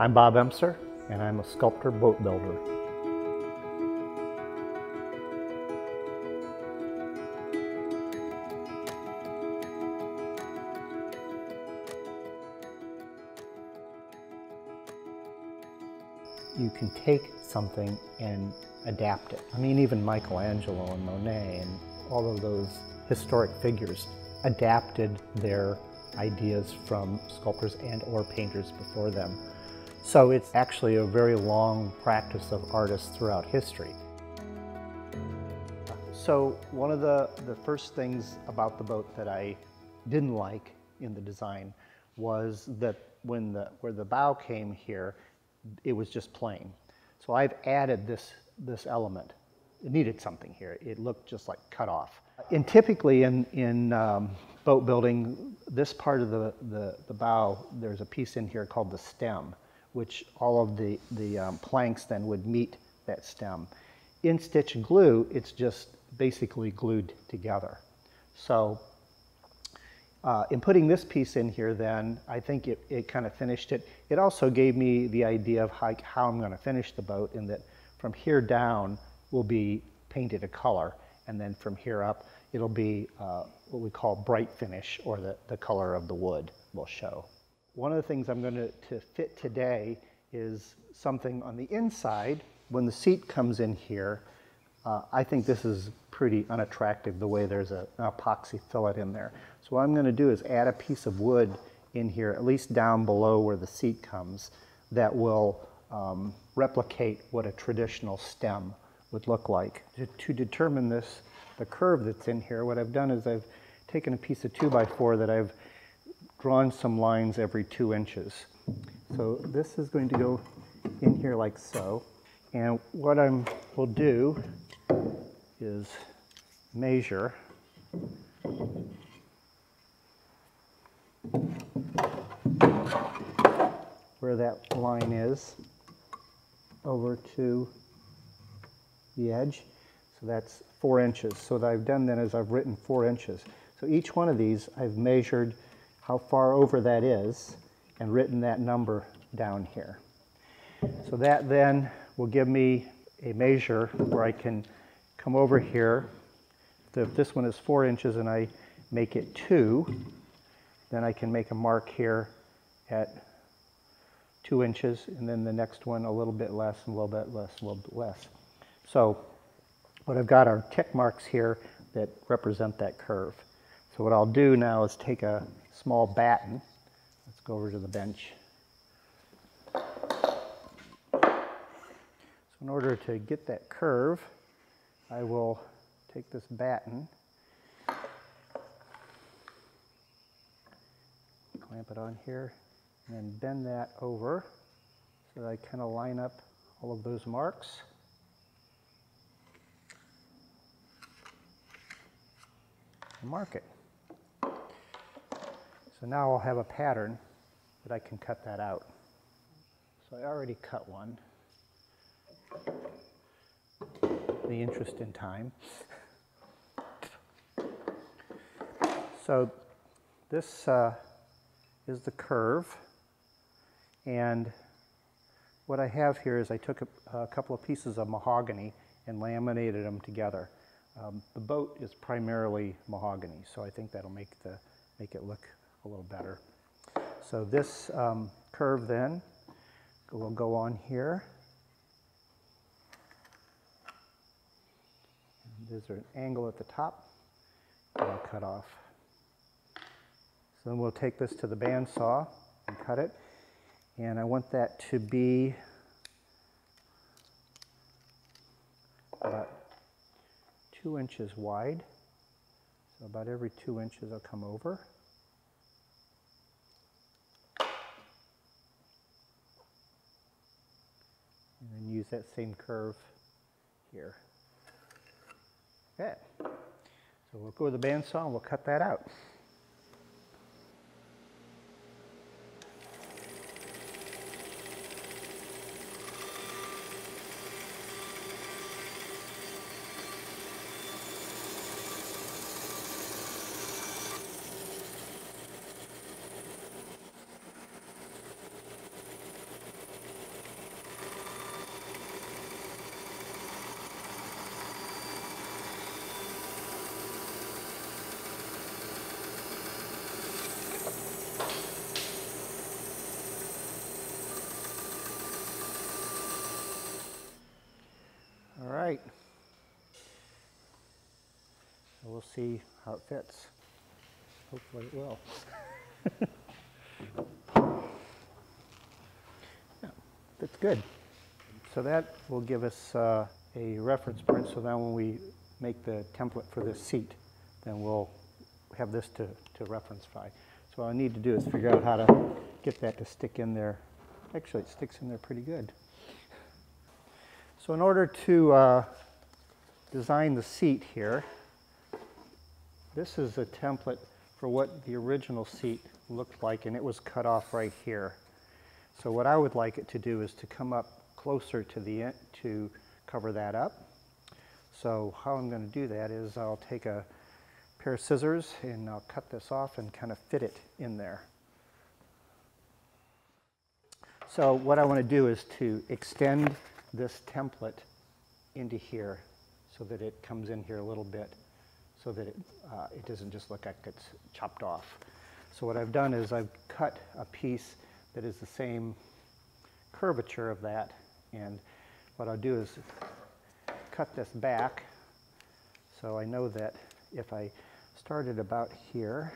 I'm Bob Emser, and I'm a sculptor boat builder. You can take something and adapt it. I mean, even Michelangelo and Monet and all of those historic figures adapted their ideas from sculptors and or painters before them. So it's actually a very long practice of artists throughout history. So one of the, the first things about the boat that I didn't like in the design was that when the, where the bow came here, it was just plain. So I've added this, this element. It needed something here. It looked just like cut off. And typically in, in um, boat building, this part of the, the, the, bow, there's a piece in here called the stem, which all of the, the um, planks then would meet that stem. In stitch glue, it's just basically glued together. So uh, in putting this piece in here then, I think it, it kind of finished it. It also gave me the idea of how, how I'm going to finish the boat in that from here down will be painted a color and then from here up it'll be uh, what we call bright finish or the, the color of the wood will show. One of the things I'm going to, to fit today is something on the inside. When the seat comes in here, uh, I think this is pretty unattractive the way there's a, an epoxy fillet in there. So what I'm going to do is add a piece of wood in here, at least down below where the seat comes, that will um, replicate what a traditional stem would look like. To, to, determine this, the curve that's in here, what I've done is I've taken a piece of 2x4 that I've drawn some lines every two inches. So this is going to go in here like so. And what I will do is measure where that line is over to the edge. So that's four inches. So what I've done then is I've written four inches. So each one of these I've measured how far over that is and written that number down here. So that then will give me a measure where I can come over here. If this one is four inches and I make it two, then I can make a mark here at two inches, and then the next one a little bit less, and a little bit less, a little bit less. So what I've got are tick marks here that represent that curve. So what I'll do now is take a small batten. Let's go over to the bench. So in order to get that curve, I will take this batten clamp it on here, and then bend that over so that I kind of line up all of those marks. Mark it. So now I'll have a pattern that I can cut that out. So I already cut one. The interest in time. So this uh, is the curve. And what I have here is I took a, a couple of pieces of mahogany and laminated them together. Um, the boat is primarily mahogany, so I think that'll make, the, make it look a little better. So this um, curve then will go on here. And there's an angle at the top that I'll cut off. So then we'll take this to the bandsaw and cut it. And I want that to be about two inches wide. So about every two inches I'll come over. And then use that same curve here. Okay. So we'll go with the bandsaw and we'll cut that out. It fits. Hopefully it will. yeah, fits good. So that will give us uh, a reference point, so then when we make the template for this seat, then we'll have this to, to reference by. So what I need to do is figure out how to get that to stick in there. Actually, it sticks in there pretty good. So in order to uh, design the seat here, this is a template for what the original seat looked like, and it was cut off right here. So what I would like it to do is to come up closer to the end to cover that up. So how I'm going to do that is I'll take a pair of scissors and I'll cut this off and kind of fit it in there. So what I want to do is to extend this template into here so that it comes in here a little bit so that it, uh, it doesn't just look like it's chopped off. So what I've done is I've cut a piece that is the same curvature of that and what I'll do is cut this back so I know that if I started about here,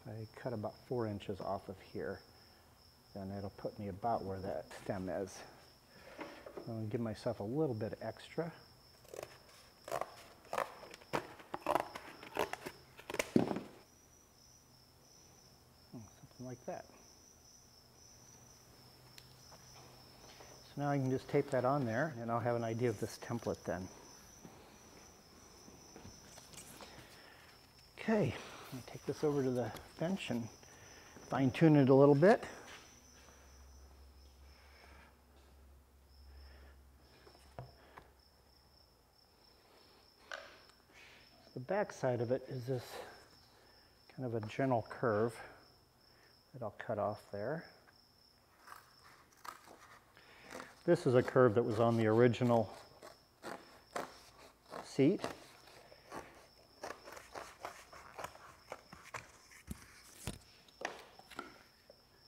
if I cut about four inches off of here, then it'll put me about where that stem is. To give myself a little bit extra. Something like that. So now I can just tape that on there and I'll have an idea of this template then. Okay, I'm take this over to the bench and fine tune it a little bit. The back side of it is this kind of a gentle curve that I'll cut off there. This is a curve that was on the original seat.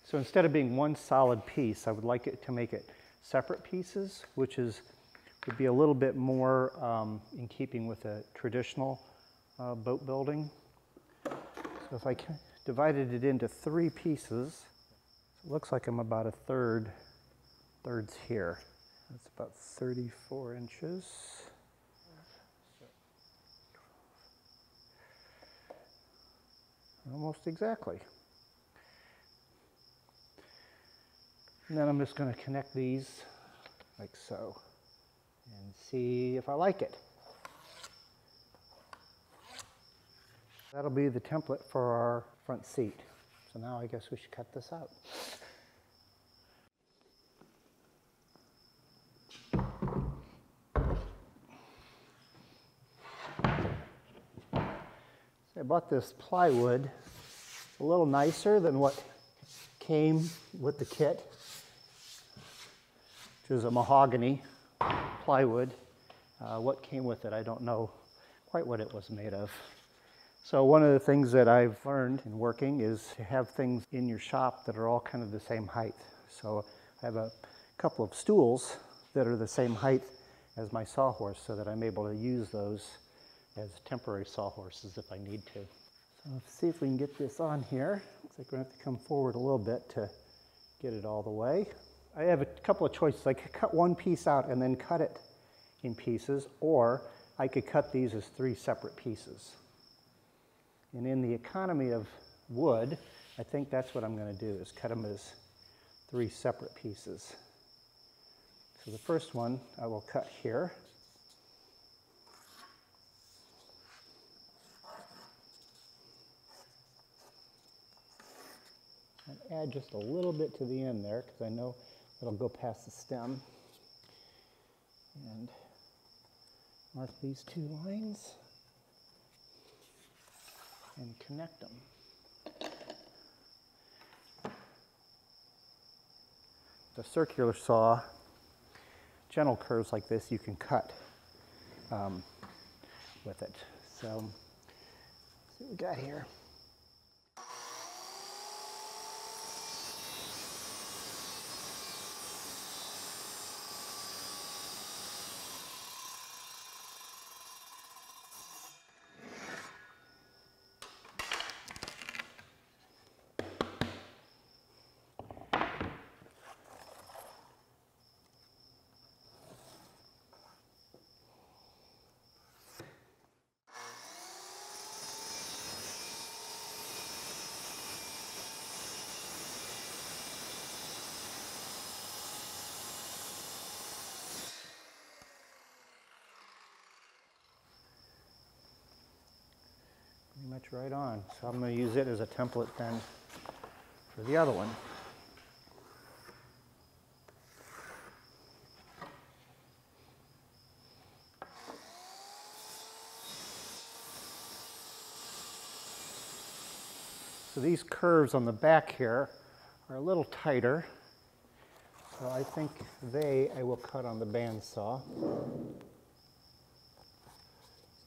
So instead of being one solid piece, I would like it to make it separate pieces, which is would be a little bit more um, in keeping with a traditional uh, boat building. So if I divided it into three pieces, So it looks like I'm about a third, thirds here. That's about 34 inches. Almost exactly. And then I'm just going to connect these like so and see if I like it. That'll be the template for our front seat. So now I guess we should cut this out. So I bought this plywood, a little nicer than what came with the kit which is a mahogany plywood. Uh, what came with it, I don't know quite what it was made of. So one of the things that I've learned in working is to have things in your shop that are all kind of the same height. So I have a couple of stools that are the same height as my sawhorse so that I'm able to use those as temporary sawhorses if I need to. So let's see if we can get this on here. Looks like we're going to have to come forward a little bit to get it all the way. I have a couple of choices. I could cut one piece out and then cut it in pieces, or I could cut these as three separate pieces. And in the economy of wood, I think that's what I'm going to do, is cut them as three separate pieces. So the first one I will cut here. And add just a little bit to the end there because I know It'll go past the stem. And mark these two lines and connect them. The circular saw, gentle curves like this, you can cut um, with it. So, see what we got here. Right on. So I'm going to use it as a template then for the other one. So these curves on the back here are a little tighter. So I think they I will cut on the bandsaw.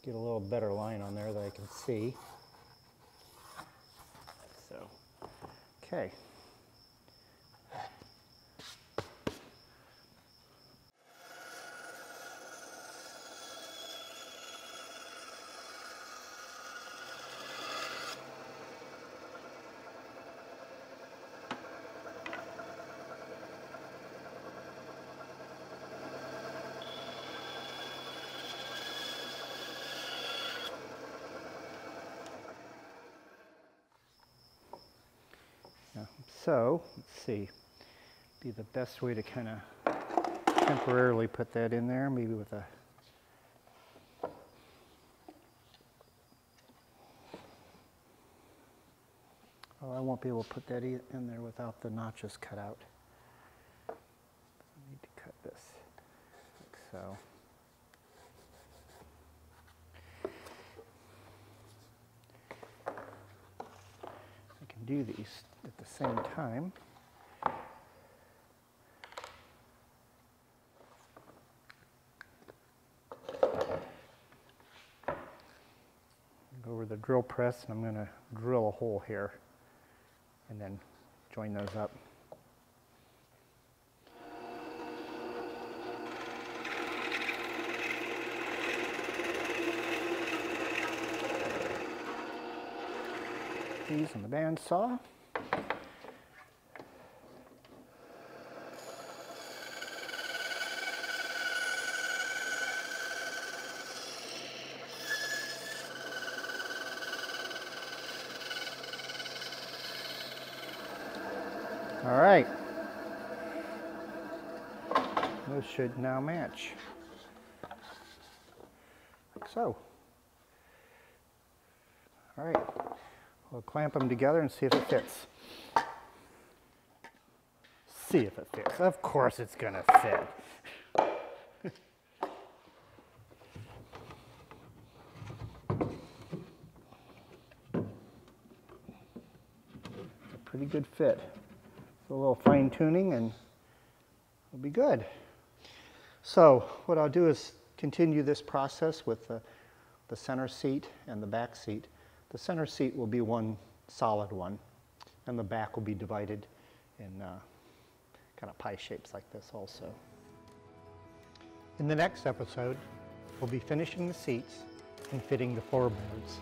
Get a little better line on there that I can see. Okay. Yeah, So, let's see, be the best way to kind of temporarily put that in there, maybe with a Oh, I won't be able to put that in there without the notches cut out. I need to cut this like so. I can do these at the same time. Go over the drill press and I'm going to drill a hole here and then join those up. These on the bandsaw. All right. Those should now match. Like so. All right. We'll clamp them together and see if it fits. See if it fits. Of course it's going to fit. Pretty good fit. A little fine tuning and it'll be good. So what I'll do is continue this process with the, the center seat and the back seat. The center seat will be one solid one and the back will be divided in uh, kind of pie shapes like this also. In the next episode, we'll be finishing the seats and fitting the floorboards.